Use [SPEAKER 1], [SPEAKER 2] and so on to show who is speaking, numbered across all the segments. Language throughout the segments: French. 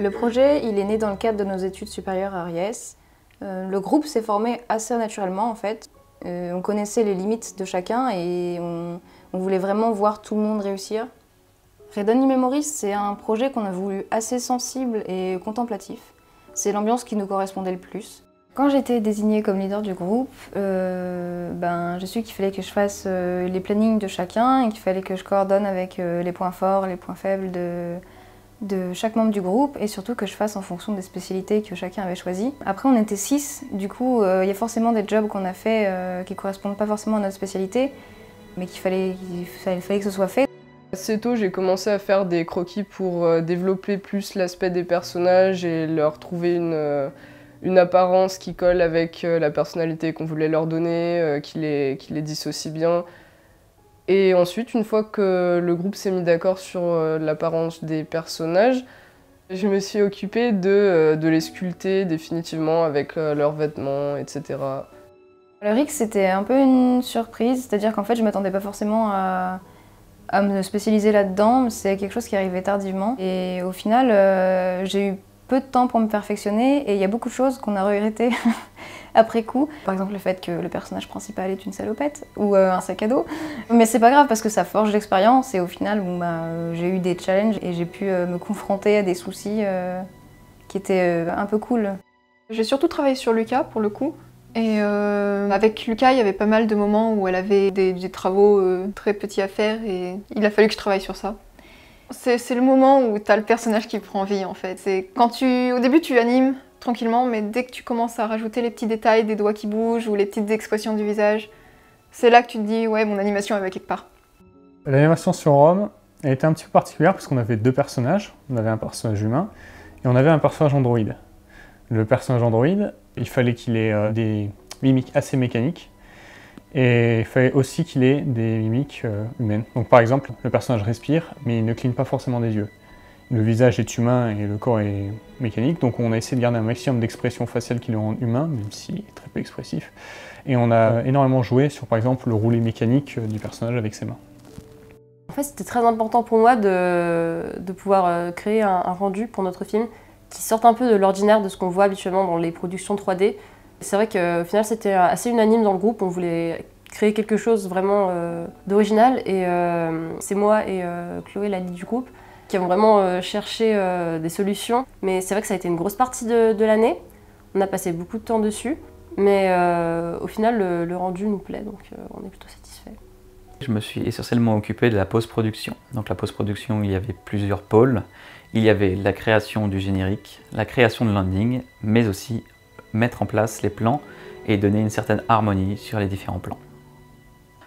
[SPEAKER 1] Le projet, il est né dans le cadre de nos études supérieures à Ries. Euh, le groupe s'est formé assez naturellement en fait. Euh, on connaissait les limites de chacun et on, voulait vraiment voir tout le monde réussir. Redon Memories, c'est un projet qu'on a voulu assez sensible et contemplatif. C'est l'ambiance qui nous correspondait le plus. Quand j'étais désignée comme leader du groupe, euh, ben, je suis qu'il fallait que je fasse les plannings de chacun et qu'il fallait que je coordonne avec les points forts, les points faibles de, de chaque membre du groupe et surtout que je fasse en fonction des spécialités que chacun avait choisies. Après on était six, du coup euh, il y a forcément des jobs qu'on a fait euh, qui correspondent pas forcément à notre spécialité mais qu'il fallait, fallait, que ce soit fait.
[SPEAKER 2] Assez tôt j'ai commencé à faire des croquis pour euh, développer plus l'aspect des personnages et leur trouver une, une apparence qui colle avec la personnalité qu'on voulait leur donner, qui les, qui les dissocie bien. Et ensuite, une fois que le groupe s'est mis d'accord sur euh, l'apparence des personnages, je me suis occupée de, euh, les sculpter définitivement avec euh, leurs vêtements, etc.
[SPEAKER 1] Le Rix, c'était un peu une surprise, c'est-à-dire qu'en fait, je ne m'attendais pas forcément à me spécialiser là-dedans, c'est quelque chose qui arrivait tardivement. Et au final, j'ai eu peu de temps pour me perfectionner et il y a beaucoup de choses qu'on a regrettées après coup. Par exemple le fait que le personnage principal est une salopette ou euh, un sac à dos. Mais c'est pas grave parce que ça forge l'expérience et au final bah, j'ai eu des challenges et j'ai pu euh, me confronter à des soucis euh, qui étaient un peu cool.
[SPEAKER 3] J'ai surtout travaillé sur Lucas pour le coup. Et avec Lucas, il y avait pas mal de moments où elle avait des, des travaux très petits à faire et il a fallu que je travaille sur ça. C'est le moment où tu as le personnage qui prend vie en fait. C'est quand tu, au début tu animes tranquillement, mais dès que tu commences à rajouter les petits détails des doigts qui bougent ou les petites expressions du visage, c'est là que tu te dis ouais mon animation elle va quelque part.
[SPEAKER 4] L'animation sur Rome été un petit peu particulière parce qu'on avait deux personnages. On avait un personnage humain et on avait un personnage androïde. Le personnage androïde, il fallait qu'il ait euh, des mimiques assez mécaniques et il fallait aussi qu'il ait des mimiques euh, humaines. Donc par exemple, le personnage respire, mais il ne cligne pas forcément des yeux. Le visage est humain et le corps est mécanique, donc on a essayé de garder un maximum d'expression faciale qui le rend humain, même s'il est très peu expressif. Et on a énormément joué sur par exemple le roulé mécanique euh, du personnage avec ses mains.
[SPEAKER 5] En fait, c'était très important pour moi de, de pouvoir euh, créer un, un rendu pour notre film qui sorte un peu de l'ordinaire de ce qu'on voit habituellement dans les productions 3D, c'est vrai qu'au final, c'était assez unanime dans le groupe. On voulait créer quelque chose vraiment euh, d'original. Et euh, c'est moi et euh, Chloé, la du groupe, qui avons vraiment cherché des solutions. Mais c'est vrai que ça a été une grosse partie de, l'année. On a passé beaucoup de temps dessus. Mais au final, le, rendu nous plaît, donc on est plutôt satisfait.
[SPEAKER 6] Je me suis essentiellement occupé de la post-production. Donc la post-production, il y avait plusieurs pôles. Il y avait la création du générique, la création de landing, mais aussi mettre en place les plans et donner une certaine harmonie sur les différents plans.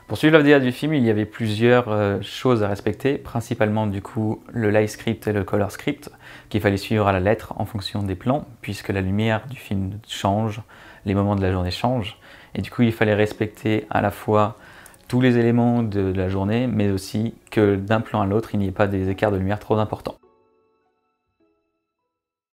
[SPEAKER 6] Pour suivre l'ADA du film, il y avait plusieurs euh, choses à respecter, principalement du coup le light script et le color script qu'il fallait suivre à la lettre en fonction des plans, puisque la lumière du film change, les moments de la journée changent, et du coup il fallait respecter à la fois tous les éléments de la journée, mais aussi que d'un plan à l'autre, il n'y ait pas des écarts de lumière trop importants.